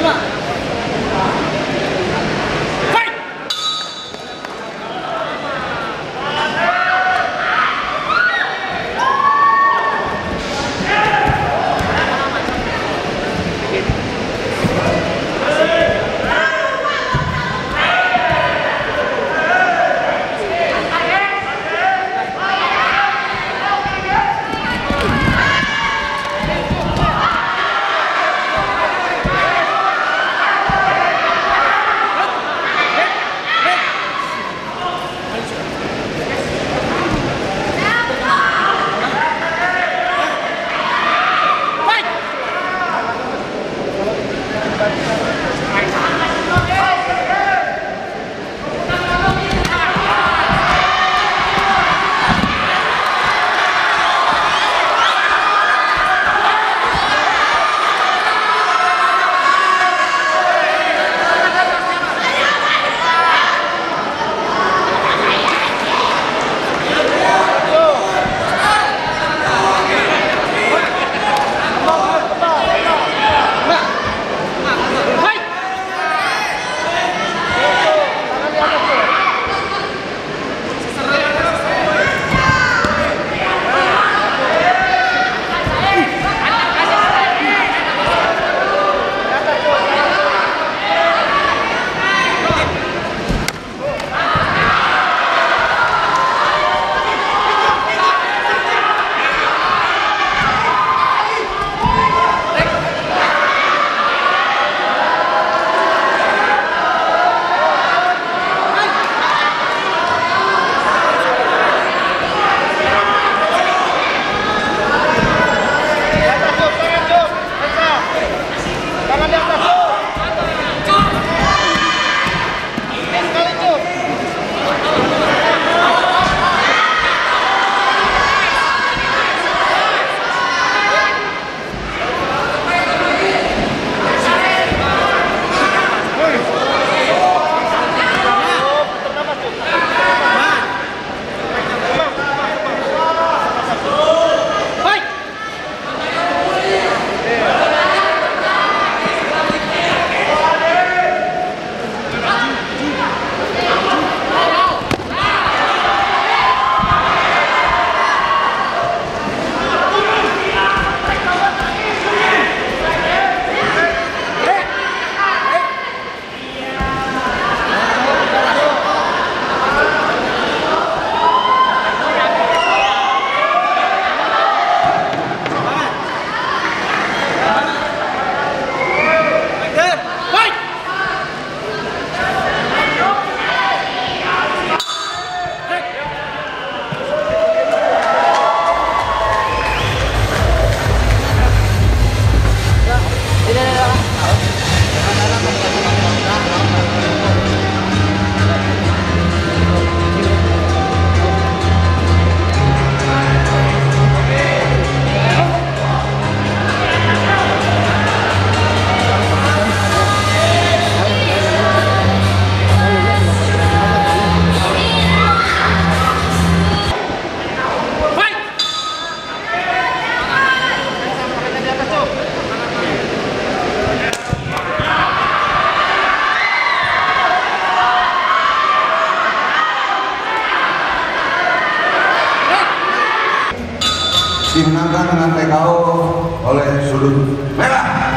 吃了 dimenangkan dengan TKO oleh Sudut Merah.